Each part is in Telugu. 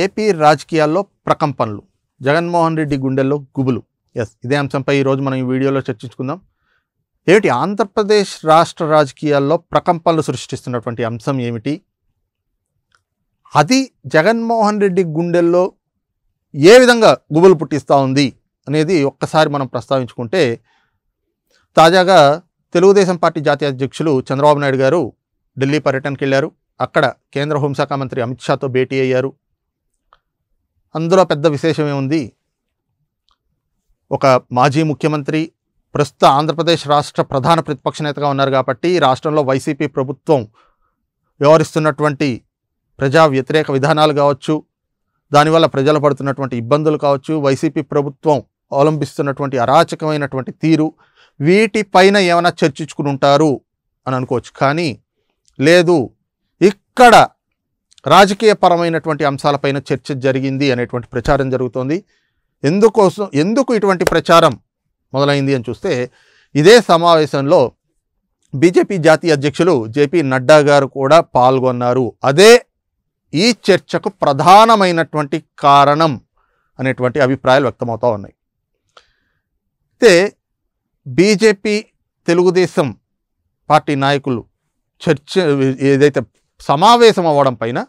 ఏపీ రాజకీయాల్లో ప్రకంపనలు. జగన్మోహన్ రెడ్డి గుండెల్లో గుబులు. ఎస్ ఇదే అంశంపై ఈరోజు మనం ఈ వీడియోలో చర్చించుకుందాం. ఏమిటి? ఆంధ్రప్రదేశ్ రాష్ట్ర రాజకీయాల్లో ప్రకంపనలు సృష్టిస్తున్నటువంటి అంశం ఏమిటి? అది జగన్మోహన్ రెడ్డి గుండెల్లో ఏ విధంగా గుబులు పుట్టిస్తూ ఉంది అనేది ఒక్కసారి మనం ప్రస్తావించుకుంటే తాజాగా తెలుగుదేశం పార్టీ జాతీయ అధ్యక్షులు చంద్రబాబు నాయుడు గారు ఢిల్లీ పర్యటనకు వెళ్ళారు అక్కడ కేంద్ర హోంశాఖ మంత్రి అమిత్ షాతో భేటీ అయ్యారు. అందులో పెద్ద విశేషం ఏముంది? ఒక మాజీ ముఖ్యమంత్రి ప్రస్తుత ఆంధ్రప్రదేశ్ రాష్ట్ర ప్రధాన ప్రతిపక్ష నేతగా ఉన్నారు కాబట్టి రాష్ట్రంలో వైసీపీ ప్రభుత్వం వ్యవహరిస్తున్నటువంటి ప్రజా వ్యతిరేక విధానాలు కావచ్చు దానివల్ల ప్రజలు పడుతున్నటువంటి ఇబ్బందులు కావచ్చు వైసీపీ ప్రభుత్వం అవలంబిస్తున్నటువంటి అరాచకమైనటువంటి తీరు వీటిపైన ఏమైనా చర్చించుకుని ఉంటారు అని అనుకోవచ్చు. కానీ లేదు ఇక్కడ రాజకీయపరమైనటువంటి అంశాలపైన చర్చ జరిగింది అనేటువంటి ప్రచారం జరుగుతోంది. ఎందుకోసం ఎందుకు ఇటువంటి ప్రచారం మొదలైంది అని చూస్తే ఇదే సమావేశంలో బీజేపీ జాతీయ అధ్యక్షులు జేపీ నడ్డా గారు కూడా పాల్గొన్నారు. అదే ఈ చర్చకు ప్రధానమైనటువంటి కారణం అనేటువంటి అభిప్రాయాలు వ్యక్తమవుతూ ఉన్నాయి. అయితే బీజేపీ తెలుగుదేశం పార్టీ నాయకులు చర్చ ఏదైతే సమావేశం అవ్వడం పైన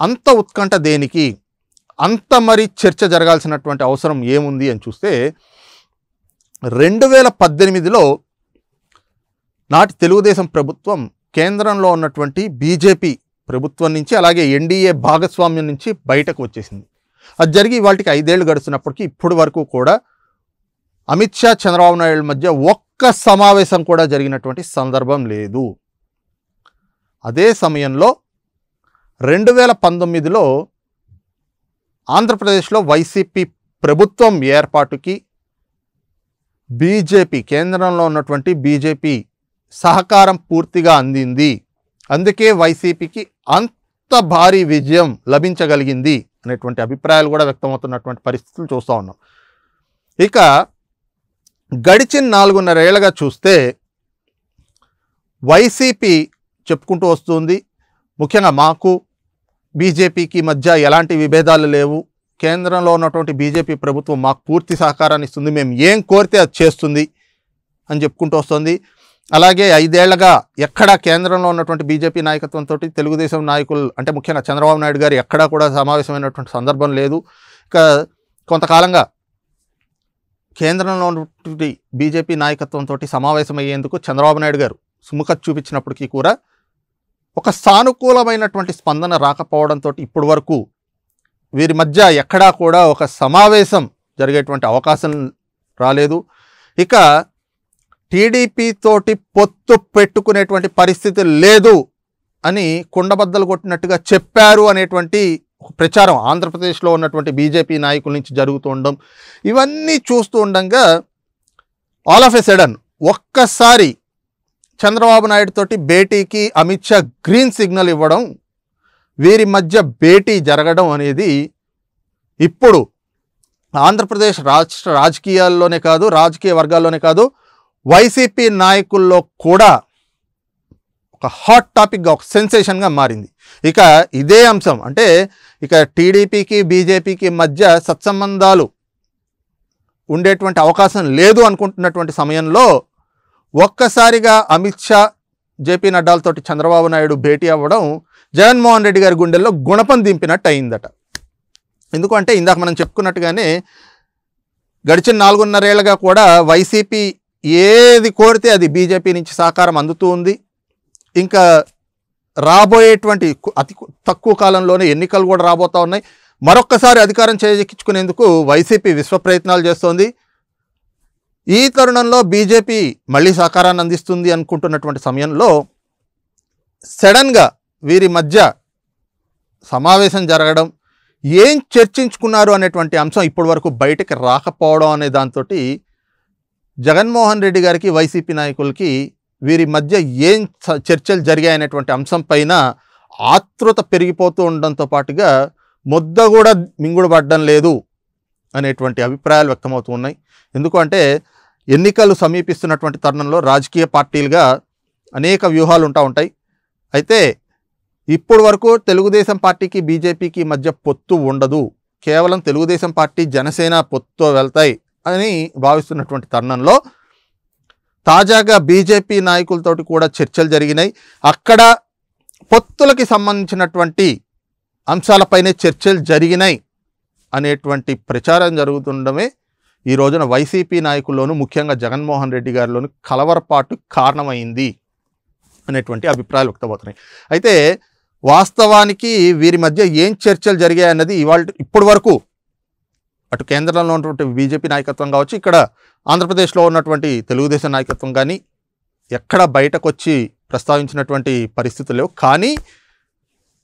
అంత ఉత్కంఠ దేనికి? అంత మరి చర్చ జరగాల్సినటువంటి అవసరం ఏముంది అని చూస్తే రెండు వేల పద్దెనిమిదిలో నాటి తెలుగుదేశం ప్రభుత్వం కేంద్రంలో ఉన్నటువంటి బీజేపీ ప్రభుత్వం నుంచి అలాగే ఎన్డీఏ భాగస్వామ్యం నుంచి బయటకు వచ్చేసింది. అది జరిగి వాటికి ఐదేళ్ళు గడుస్తున్నప్పటికీ ఇప్పటి వరకు కూడా అమిత్ షా చంద్రబాబు నాయుడు మధ్య ఒక్క సమావేశం కూడా జరిగినటువంటి సందర్భం లేదు. అదే సమయంలో రెండు వేల పంతొమ్మిదిలో ఆంధ్రప్రదేశ్లో వైసీపీ ప్రభుత్వం ఏర్పాటుకి బీజేపీ కేంద్రంలో ఉన్నటువంటి బీజేపీ సహకారం పూర్తిగా అందింది. అందుకే వైసీపీకి అంత భారీ విజయం లభించగలిగింది అనేటువంటి అభిప్రాయాలు కూడా వ్యక్తమవుతున్నటువంటి పరిస్థితులు చూస్తూ ఉన్నాం. ఇక గడిచిన నాలుగున్నరేళ్ళుగా చూస్తే వైసీపీ చెప్పుకుంటూ వస్తుంది. ముఖ్యంగా మాకు బీజేపీకి మధ్య ఎలాంటి విభేదాలు లేవు. కేంద్రంలో ఉన్నటువంటి బీజేపీ ప్రభుత్వం మాకు పూర్తి సహకారాన్ని ఇస్తుంది. మేము ఏం కోరితే అది చేస్తుంది అని చెప్పుకుంటూ వస్తుంది. అలాగే ఐదేళ్ళగా ఎక్కడ కేంద్రంలో ఉన్నటువంటి బీజేపీ నాయకత్వంతో తెలుగుదేశం నాయకులు అంటే ముఖ్యంగా చంద్రబాబు నాయుడు గారు ఎక్కడా కూడా సమావేశమైనటువంటి సందర్భం లేదు. ఇక కొంతకాలంగా కేంద్రంలో ఉన్నటువంటి బీజేపీ నాయకత్వంతో సమావేశమయ్యేందుకు చంద్రబాబు నాయుడు గారు సుముఖ చూపించినప్పటికీ కూడా ఒక సానుకూలమైనటువంటి స్పందన రాకపోవడంతో ఇప్పటి వరకు వీరి మధ్య ఎక్కడా కూడా ఒక సమావేశం జరిగేటువంటి అవకాశం రాలేదు. ఇక టీడీపీతోటి పొత్తు పెట్టుకునేటువంటి పరిస్థితి లేదు అని కుండబద్దలు కొట్టినట్టుగా చెప్పారు అనేటువంటి ప్రచారం ఆంధ్రప్రదేశ్లో ఉన్నటువంటి బీజేపీ నాయకుల నుంచి జరుగుతూ ఉండడం ఇవన్నీ చూస్తూ ఉండగా ఆల్ ఆఫ్ ఎ సడన్ ఒక్కసారి చంద్రబాబు నాయుడు తోటి భేటీకి అమిత్ షా గ్రీన్ సిగ్నల్ ఇవ్వడం వీరి మధ్య భేటీ జరగడం అనేది ఇప్పుడు ఆంధ్రప్రదేశ్ రాష్ట్ర రాజకీయాల్లోనే కాదు రాజకీయ వర్గాల్లోనే కాదు వైసీపీ నాయకుల్లో కూడా ఒక హాట్ టాపిక్గా ఒక సెన్సేషన్గా మారింది. ఇక ఇదే అంశం అంటే ఇక టీడీపీకి బీజేపీకి మధ్య సత్సంబంధాలు ఉండేటువంటి అవకాశం లేదు అనుకుంటున్నటువంటి సమయంలో ఒక్కసారిగా అమిత్ షా జేపీ నడ్డాలతోటి చంద్రబాబు నాయుడు భేటీ అవ్వడం జగన్మోహన్ రెడ్డి గారి గుండెల్లో గుణపం దింపినట్టు అయిందట ఎందుకంటే ఇందాక మనం చెప్పుకున్నట్టుగానే గడిచిన నాలుగున్నరేళ్ళుగా కూడా వైసీపీ ఏది కోరితే అది బీజేపీ నుంచి సహకారం అందుతూ ఉంది. ఇంకా రాబోయేటువంటి అతి తక్కువ కాలంలోనే ఎన్నికలు కూడా రాబోతా ఉన్నాయి. మరొక్కసారి అధికారం చేజెక్కించుకునేందుకు వైసీపీ విశ్వ ప్రయత్నాలు చేస్తోంది. ఈ తరుణంలో బీజేపీ మళ్ళీ సహకారాన్ని అందిస్తుంది అనుకుంటున్నటువంటి సమయంలో సడన్గా వీరి మధ్య సమావేశం జరగడం ఏం చర్చించుకున్నారు అనేటువంటి అంశం ఇప్పటి వరకు బయటకు రాకపోవడం అనే దాంతో జగన్మోహన్ రెడ్డి గారికి వైసీపీ నాయకులకి వీరి మధ్య ఏం చ- చర్చలు జరిగాయనేటువంటి అంశం పైన ఆతృత పెరిగిపోతూ ఉండడంతో పాటుగా ముద్ద కూడా మింగుడు పడ్డం లేదు అనేటువంటి అభిప్రాయాలు వ్యక్తమవుతూ ఉన్నాయి. ఎందుకు అంటే ఎన్నికలు సమీపిస్తున్నటువంటి తరుణంలో రాజకీయ పార్టీలుగా అనేక వ్యూహాలు ఉంటా ఉంటాయి. అయితే ఇప్పటి వరకు తెలుగుదేశం పార్టీకి బీజేపీకి మధ్య పొత్తు ఉండదు. కేవలం తెలుగుదేశం పార్టీ జనసేన పొత్తు వెళ్తాయి అని భావిస్తున్నటువంటి తరుణంలో తాజాగా బీజేపీ నాయకులతోటి కూడా చర్చలు జరిగినాయి. అక్కడ పొత్తులకి సంబంధించినటువంటి అంశాలపైనే చర్చలు జరిగినాయి అనేటువంటి ప్రచారం జరుగుతుండమే ఈ రోజున వైసీపీ నాయకుల్లోనూ ముఖ్యంగా జగన్మోహన్ రెడ్డి గారిలోను కలవరపాటు కారణమైంది అనేటువంటి అభిప్రాయాలు వ్యక్తమవుతున్నాయి. అయితే వాస్తవానికి వీరి మధ్య ఏం చర్చలు జరిగాయి అన్నది ఇవాళ ఇప్పటి వరకు అటు కేంద్రంలో ఉన్నటువంటి బీజేపీ నాయకత్వం కావచ్చు ఇక్కడ ఆంధ్రప్రదేశ్లో ఉన్నటువంటి తెలుగుదేశం నాయకత్వం కానీ ఎక్కడ బయటకు వచ్చి ప్రస్తావించినటువంటి పరిస్థితులు లేవు. కానీ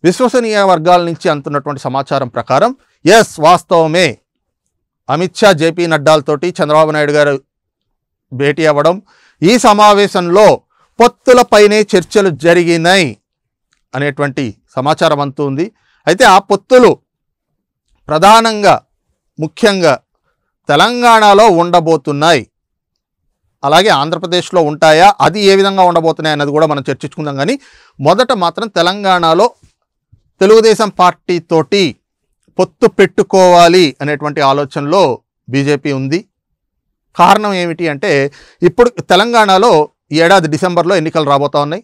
విశ్వసనీయ వర్గాల నుంచి అంతున్నటువంటి సమాచారం ప్రకారం ఎస్ వాస్తవమే. అమిత్ షా జేపీ నడ్డాలతోటి చంద్రబాబు నాయుడు గారు భేటీ అవ్వడం. ఈ సమావేశంలో పొత్తులపైనే చర్చలు జరిగినాయి అనేటువంటి సమాచారం అంతూ ఉంది. అయితే ఆ పొత్తులు ప్రధానంగా ముఖ్యంగా తెలంగాణలో ఉండబోతున్నాయి. అలాగే ఆంధ్రప్రదేశ్లో ఉంటాయా? అది ఏ విధంగా ఉండబోతున్నాయి అన్నది కూడా మనం చర్చించుకుందాం. కానీ మొదట మాత్రం తెలంగాణలో తెలుగుదేశం పార్టీ తోటి పొత్తు పెట్టుకోవాలి అనేటువంటి ఆలోచనలో బీజేపీ ఉంది. కారణం ఏమిటి అంటే ఇప్పుడు తెలంగాణలో ఈ ఏడాది డిసెంబర్లో ఎన్నికలు రాబోతా ఉన్నాయి.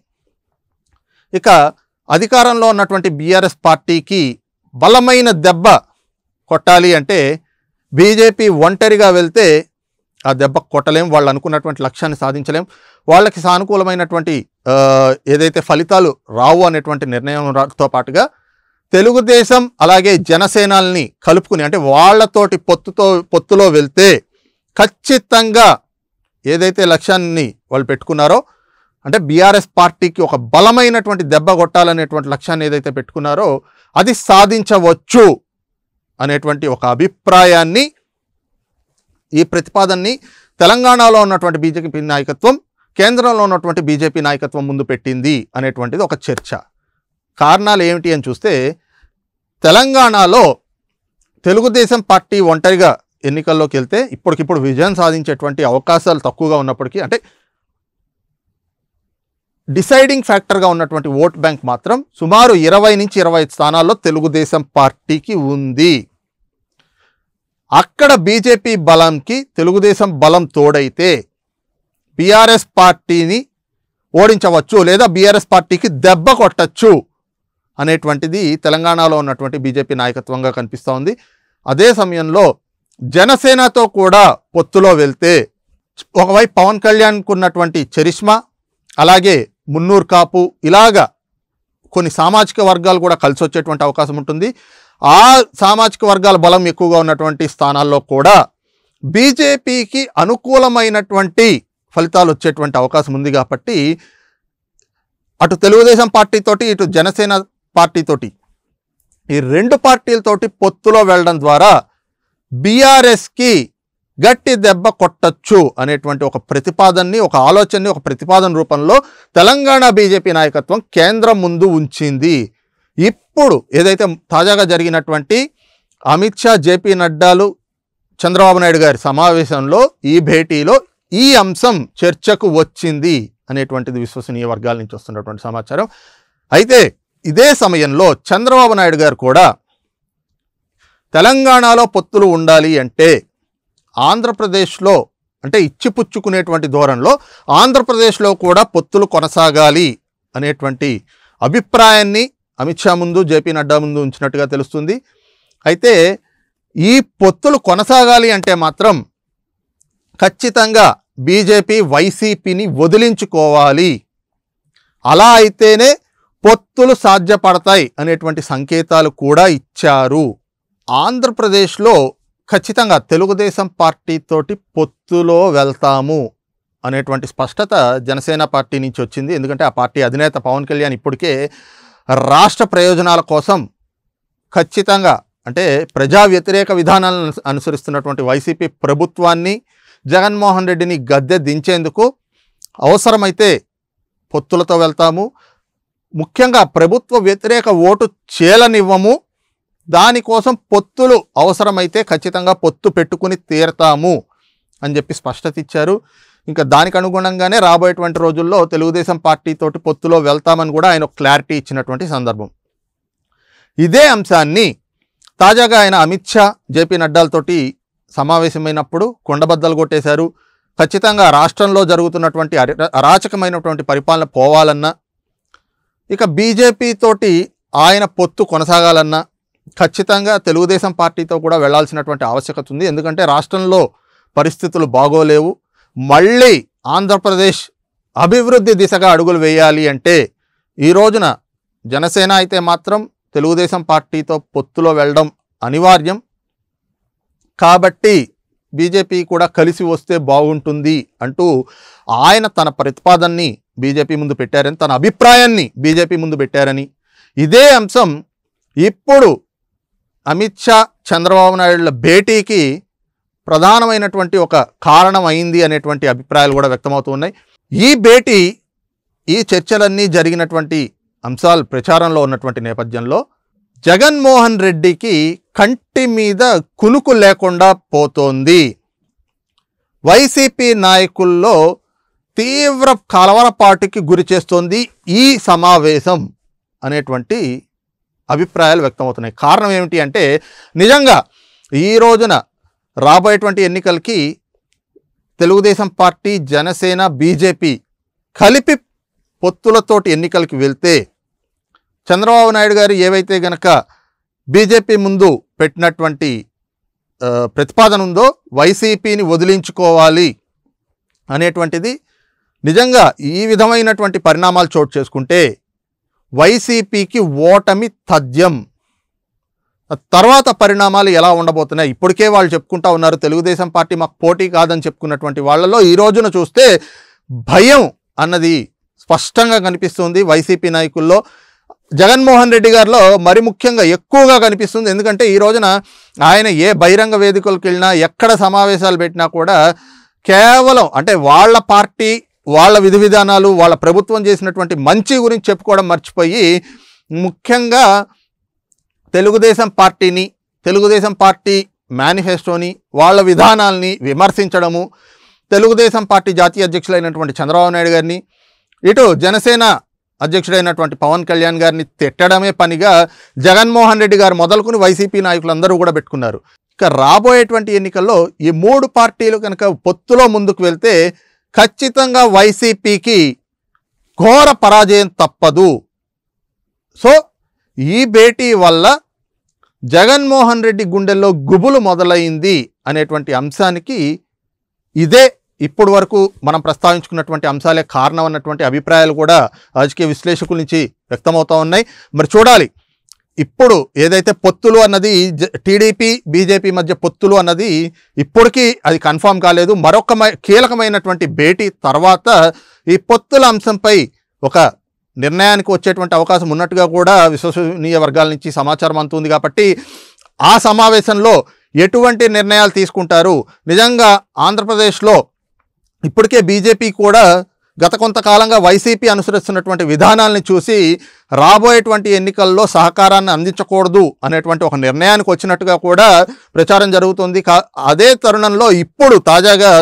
ఇక అధికారంలో ఉన్నటువంటి బీఆర్ఎస్ పార్టీకి బలమైన దెబ్బ కొట్టాలి అంటే బీజేపీ ఒంటరిగా వెళ్తే ఆ దెబ్బ కొట్టలేం వాళ్ళు అనుకున్నటువంటి లక్ష్యాన్ని సాధించలేం. వాళ్ళకి సానుకూలమైనటువంటి ఏదైతే ఫలితాలు రావు అనేటువంటి నిర్ణయంతో పాటుగా తెలుగుదేశం అలాగే జనసేనల్ని కలుపుకుని అంటే వాళ్ళతోటి పొత్తుతో పొత్తులో వెళ్తే ఖచ్చితంగా ఏదైతే లక్ష్యాన్ని వాళ్ళు పెట్టుకున్నారో అంటే బీఆర్ఎస్ పార్టీకి ఒక బలమైనటువంటి దెబ్బ కొట్టాలనేటువంటి లక్ష్యాన్ని ఏదైతే పెట్టుకున్నారో అది సాధించవచ్చు అనేటువంటి ఒక అభిప్రాయాన్ని ఈ ప్రతిపాదనని తెలంగాణలో ఉన్నటువంటి బీజేపీ నాయకత్వం కేంద్రంలో ఉన్నటువంటి బీజేపీ నాయకత్వం ముందు పెట్టింది అనేటువంటిది ఒక చర్చ. కారణాలు ఏమిటి అని చూస్తే తెలంగాణలో తెలుగుదేశం పార్టీ ఒంటరిగా ఎన్నికల్లోకి వెళ్తే ఇప్పటికిప్పుడు విజయం సాధించేటువంటి అవకాశాలు తక్కువగా ఉన్నప్పటికీ అంటే డిసైడింగ్ ఫ్యాక్టర్గా ఉన్నటువంటి ఓట్ బ్యాంక్ మాత్రం సుమారు ఇరవై నుంచి ఇరవై స్థానాల్లో తెలుగుదేశం పార్టీకి ఉంది. అక్కడ బీజేపీ బలంకి తెలుగుదేశం బలం తోడైతే బీఆర్ఎస్ పార్టీని ఓడించవచ్చు లేదా బీఆర్ఎస్ పార్టీకి దెబ్బ కొట్టచ్చు. అనేటువంటిది తెలంగాణలో ఉన్నటువంటి బీజేపీ నాయకత్వంగా కనిపిస్తూ ఉంది. అదే సమయంలో జనసేనతో కూడా పొత్తులో వెళ్తే ఒకవైపు పవన్ కళ్యాణ్కు ఉన్నటువంటి చరిష్మా అలాగే మున్నూరు కాపు ఇలాగా కొన్ని సామాజిక వర్గాలు కూడా కలిసి వచ్చేటువంటి అవకాశం ఉంటుంది. ఆ సామాజిక వర్గాల బలం ఎక్కువగా ఉన్నటువంటి స్థానాల్లో కూడా బీజేపీకి అనుకూలమైనటువంటి ఫలితాలు వచ్చేటువంటి అవకాశం ఉంది కాబట్టి అటు తెలుగుదేశం పార్టీతోటి ఇటు జనసేన పార్టీతోటి ఈ రెండు పార్టీలతోటి పొత్తులో వెళ్ళడం ద్వారా బీఆర్ఎస్కి గట్టి దెబ్బ కొట్టచ్చు అనేటువంటి ఒక ప్రతిపాదనని ఒక ఆలోచనని ఒక ప్రతిపాదన రూపంలో తెలంగాణ బీజేపీ నాయకత్వం కేంద్రం ముందు ఉంచింది. ఇప్పుడు ఏదైతే తాజాగా జరిగినటువంటి అమిత్ షా జేపీ నడ్డాలు చంద్రబాబు నాయుడు గారి సమావేశంలో ఈ భేటీలో ఈ అంశం చర్చకు వచ్చింది అనేటువంటిది విశ్వసనీయ వర్గాల నుంచి వస్తున్నటువంటి సమాచారం. అయితే ఇదే సమయంలో చంద్రబాబు నాయుడు గారు కూడా తెలంగాణలో పొత్తులు ఉండాలి అంటే ఆంధ్రప్రదేశ్లో అంటే ఇచ్చిపుచ్చుకునేటువంటి ధోరణిలో ఆంధ్రప్రదేశ్లో కూడా పొత్తులు కొనసాగాలి అనేటువంటి అభిప్రాయాన్ని అమిత్ షా ముందు జేపీ నడ్డా ముందు ఉంచినట్టుగా తెలుస్తుంది. అయితే ఈ పొత్తులు కొనసాగాలి అంటే మాత్రం ఖచ్చితంగా బీజేపీ వైసీపీని వదిలించుకోవాలి. అలా అయితేనే పొత్తులు సాధ్యపడతాయి అనేటువంటి సంకేతాలు కూడా ఇచ్చారు. ఆంధ్రప్రదేశ్లో ఖచ్చితంగా తెలుగుదేశం పార్టీతోటి పొత్తులో వెళ్తాము అనేటువంటి స్పష్టత జనసేన పార్టీ నుంచి వచ్చింది. ఎందుకంటే ఆ పార్టీ అధినేత పవన్ కళ్యాణ్ ఇప్పటికే రాష్ట్ర ప్రయోజనాల కోసం ఖచ్చితంగా అంటే ప్రజా వ్యతిరేక విధానాలను అనుసరిస్తున్నటువంటి వైసీపీ ప్రభుత్వాన్ని జగన్మోహన్ రెడ్డిని గద్దె దించేందుకు అవసరమైతే పొత్తులతో వెళ్తాము. ముఖ్యంగా ప్రభుత్వ వ్యతిరేక ఓటు చేలనివ్వము. దానికోసం పొత్తులు అవసరమైతే ఖచ్చితంగా పొత్తు పెట్టుకుని తీరతాము అని చెప్పి స్పష్టత ఇచ్చారు. ఇంకా దానికి అనుగుణంగానే రాబోయేటువంటి రోజుల్లో తెలుగుదేశం పార్టీతోటి పొత్తులో వెళ్తామని కూడా ఆయన క్లారిటీ ఇచ్చినటువంటి సందర్భం. ఇదే అంశాన్ని తాజాగా ఆయన అమిత్ షా జేపీ నడ్డాలతోటి సమావేశమైనప్పుడు కొండబద్దలు కొట్టేశారు. ఖచ్చితంగా రాష్ట్రంలో జరుగుతున్నటువంటి అర- అరాచకమైనటువంటి పరిపాలన పోవాలన్నా ఇక బీజేపీ తోటి ఆయన పొత్తు కొనసాగాలన్నా ఖచ్చితంగా తెలుగుదేశం పార్టీతో కూడా వెళ్ళాల్సినటువంటి ఆవశ్యకత ఉంది. ఎందుకంటే రాష్ట్రంలో పరిస్థితులు బాగోలేవు. మళ్ళీ ఆంధ్రప్రదేశ్ అభివృద్ధి దిశగా అడుగులు వేయాలి అంటే ఈ రోజున జనసేన అయితే మాత్రం తెలుగుదేశం పార్టీతో పొత్తులో వెళ్ళడం అనివార్యం. కాబట్టి బీజేపీ కూడా కలిసి వస్తే బాగుంటుంది అంటూ ఆయన తన ప్రతిపాదనని బీజేపీ ముందు పెట్టారని తన అభిప్రాయాన్ని బీజేపీ ముందు పెట్టారని. ఇదే అంశం ఇప్పుడు అమిత్ షా చంద్రబాబు నాయుడుల భేటీకి ప్రధానమైనటువంటి ఒక కారణం అయింది అనేటువంటి అభిప్రాయాలు కూడా వ్యక్తమవుతూ ఉన్నాయి. ఈ భేటీ ఈ చర్చలన్నీ జరిగినటువంటి అంశాలు ప్రచారంలో ఉన్నటువంటి నేపథ్యంలో జగన్మోహన్ రెడ్డికి కంటి మీద కునుకు లేకుండా పోతోంది. వైసీపీ నాయకుల్లో తీవ్ర కలవరపాటికి గురి చేస్తోంది ఈ సమావేశం అనేటువంటి అభిప్రాయాలు వ్యక్తమవుతున్నాయి. కారణం ఏమిటి అంటే నిజంగా ఈ రోజున రాబోయేటువంటి ఎన్నికలకి తెలుగుదేశం పార్టీ జనసేన బీజేపీ కలిపి పొత్తులతోటి ఎన్నికలకి వెళ్తే చంద్రబాబు నాయుడు గారు ఏవైతే గనక బీజేపీ ముందు పెట్టినటువంటి ప్రతిపాదన ఉందో వైసీపీని వదిలించుకోవాలి అనేటువంటిది నిజంగా ఈ విధమైనటువంటి పరిణామాలు చోటు చేసుకుంటే వైసీపీకి ఓటమి తథ్యం. తర్వాత పరిణామాలు ఎలా ఉండబోతున్నాయి? ఇప్పటికే వాళ్ళు చెప్పుకుంటా ఉన్నారు తెలుగుదేశం పార్టీ మాకు పోటీ కాదని చెప్పుకున్నటువంటి వాళ్ళలో ఈ రోజున చూస్తే భయం అన్నది స్పష్టంగా కనిపిస్తుంది వైసీపీ నాయకుల్లో. జగన్మోహన్ రెడ్డి గారిలో మరి ముఖ్యంగా ఎక్కువగా కనిపిస్తుంది. ఎందుకంటే ఈ రోజున ఆయన ఏ బహిరంగ వేదికలకు వెళ్ళినా ఎక్కడ సమావేశాలు పెట్టినా కూడా కేవలం అంటే వాళ్ళ పార్టీ వాళ్ళ విధి విధానాలు వాళ్ళ ప్రభుత్వం చేసినటువంటి మంచి గురించి చెప్పుకోవడం మర్చిపోయి ముఖ్యంగా తెలుగుదేశం పార్టీని తెలుగుదేశం పార్టీ మేనిఫెస్టోని వాళ్ళ విధానాల్ని విమర్శించడము తెలుగుదేశం పార్టీ జాతీయ అధ్యక్షులైనటువంటి చంద్రబాబు నాయుడు గారిని ఇటు జనసేన అధ్యక్షుడైనటువంటి పవన్ కళ్యాణ్ గారిని తిట్టడమే పనిగా జగన్మోహన్ రెడ్డి గారు మొదలుకుని వైసీపీ నాయకులందరూ కూడా పెట్టుకున్నారు. ఇక రాబోయేటువంటి ఎన్నికల్లో ఈ మూడు పార్టీలు కనుక పొత్తులో ముందుకు వెళ్తే ఖచ్చితంగా వైసీపీకి ఘోర పరాజయం తప్పదు. సో ఈ భేటీ వల్ల జగన్మోహన్ రెడ్డి గుండెల్లో గుబులు మొదలైంది అనేటువంటి అంశానికి ఇదే ఇప్పుడు వరకు మనం ప్రస్తావించుకున్నటువంటి అంశాలే కారణం అన్నటువంటి అభిప్రాయాలు కూడా రాజకీయ విశ్లేషకుల నుంచి వ్యక్తమవుతూ ఉన్నాయి. మరి చూడాలి ఇప్పుడు ఏదైతే పొత్తులు అన్నది జ- టీడీపీ బీజేపీ మధ్య పొత్తులు అన్నది ఇప్పటికీ అది కన్ఫామ్ కాలేదు. మరొక కీలకమైనటువంటి భేటీ తర్వాత ఈ పొత్తుల అంశంపై ఒక నిర్ణయానికి వచ్చేటువంటి అవకాశం ఉన్నట్టుగా కూడా విశ్వసనీయ వర్గాల నుంచి సమాచారం అందుతుంది కాబట్టి ఆ సమావేశంలో ఎటువంటి నిర్ణయాలు తీసుకుంటారు? నిజంగా ఆంధ్రప్రదేశ్లో ఇప్పటికే బీజేపీ కూడా గత కొంతకాలంగా వైసీపీ అనుసరిస్తున్నటువంటి విధానాల్ని చూసి రాబోయేటువంటి ఎన్నికల్లో సహకారాన్ని అందించకూడదు అనేటువంటి ఒక నిర్ణయానికి వచ్చినట్టుగా కూడా ప్రచారం జరుగుతుంది. కా అదే తరుణంలో ఇప్పుడు తాజాగా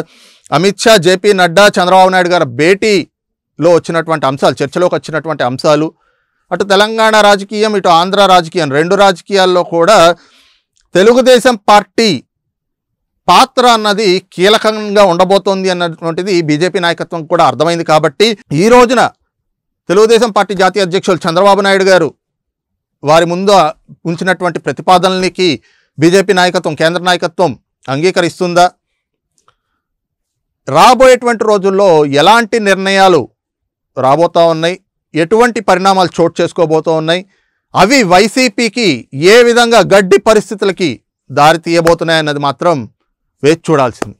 అమిత్ షా జేపీ నడ్డా చంద్రబాబు నాయుడు గారి భేటీలో వచ్చినటువంటి అంశాలు చర్చలోకి వచ్చినటువంటి అంశాలు అటు తెలంగాణ రాజకీయం ఇటు ఆంధ్ర రాజకీయం రెండు రాజకీయాల్లో కూడా తెలుగుదేశం పార్టీ పాత్ర అన్నది కీలకంగా ఉండబోతోంది అన్నటువంటిది బీజేపీ నాయకత్వం కూడా అర్థమైంది కాబట్టి ఈ రోజున తెలుగుదేశం పార్టీ జాతీయ అధ్యక్షులు చంద్రబాబు నాయుడు గారు వారి ముందు ఉంచినటువంటి ప్రతిపాదనలకి బీజేపీ నాయకత్వం కేంద్ర నాయకత్వం అంగీకరిస్తుందా? రాబోయేటువంటి రోజుల్లో ఎలాంటి నిర్ణయాలు రాబోతా ఉన్నాయి? ఎటువంటి పరిణామాలు చోటు చేసుకోబోతూ ఉన్నాయి? అవి వైసీపీకి ఏ విధంగా గడ్డి పరిస్థితులకి దారి తీయబోతున్నాయన్నది మాత్రం వేచి చూడాల్సింది.